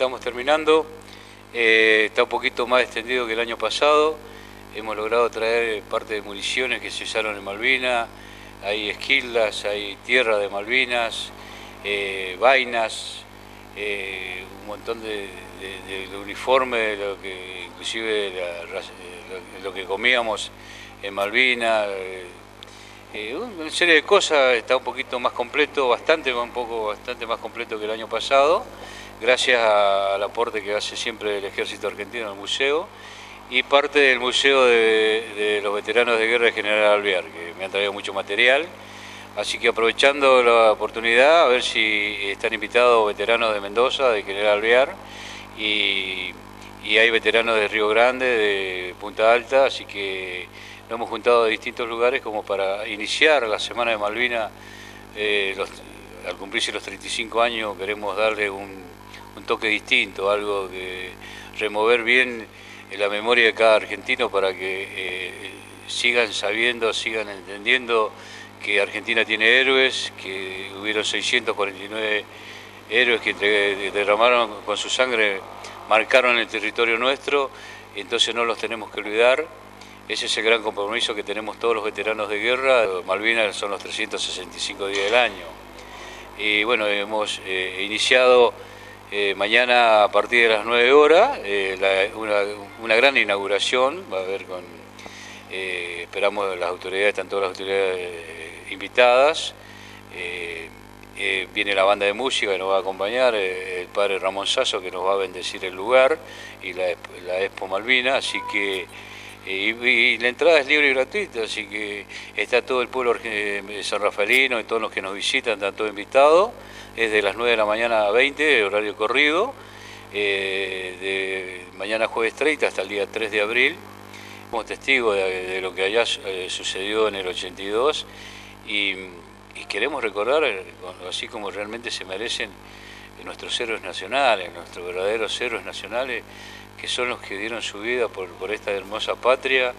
Estamos terminando, eh, está un poquito más extendido que el año pasado, hemos logrado traer parte de municiones que se usaron en Malvinas, hay esquildas, hay tierra de Malvinas, eh, vainas, eh, un montón de, uniformes, lo que, inclusive lo, que comíamos en Malvinas, una serie de cosas, está un poquito más completo, bastante, un poco, bastante más completo que el año pasado gracias al aporte que hace siempre el Ejército Argentino al museo y parte del Museo de, los Veteranos de Guerra de General Alvear, que me han traído mucho material. Así que aprovechando la oportunidad, a ver si están invitados veteranos de Mendoza, de General Alvear, y, hay veteranos de Río Grande, de Punta Alta, así que nos hemos juntado de distintos lugares como para iniciar la Semana de Malvinas. Eh, al cumplirse los 35 años queremos darle un, toque distinto, algo que remover bien la memoria de cada argentino para que eh, sigan sabiendo, sigan entendiendo que Argentina tiene héroes, que hubieron 649 héroes que derramaron con su sangre, marcaron el territorio nuestro, entonces no los tenemos que olvidar. Ese es el gran compromiso que tenemos todos los veteranos de guerra. Malvinas son los 365 días del año. Y bueno, hemos eh, iniciado eh, mañana a partir de las 9 horas, eh, una, gran inauguración, va a haber con, esperamos las autoridades, están todas las autoridades invitadas, viene la banda de música que nos va a acompañar, el padre Ramón Sasso que nos va a bendecir el lugar y la, la Expo Malvina, así que y, la entrada es libre y gratuita, así que está todo el pueblo san rafaelino y todos los que nos visitan, están todos invitados es de las 9 de la mañana a 20, horario corrido, eh, de mañana jueves 30 hasta el día 3 de abril. Somos testigos de, lo que allá eh, sucedió en el 82 y, queremos recordar, eh, así como realmente se merecen nuestros héroes nacionales, nuestros verdaderos héroes nacionales, que son los que dieron su vida por, esta hermosa patria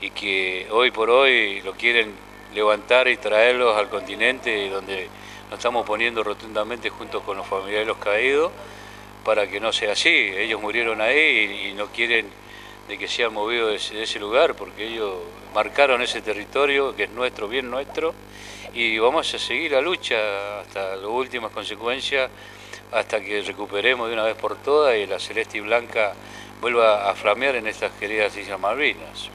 y que hoy por hoy lo quieren levantar y traerlos al continente donde nos estamos poniendo rotundamente junto con los familiares de los caídos para que no sea así. Ellos murieron ahí y, no quieren de que sean movidos de ese, lugar porque ellos marcaron ese territorio que es nuestro, bien nuestro y vamos a seguir la lucha hasta las últimas consecuencias hasta que recuperemos de una vez por todas y la celeste y blanca vuelva a flamear en estas queridas Islas Malvinas.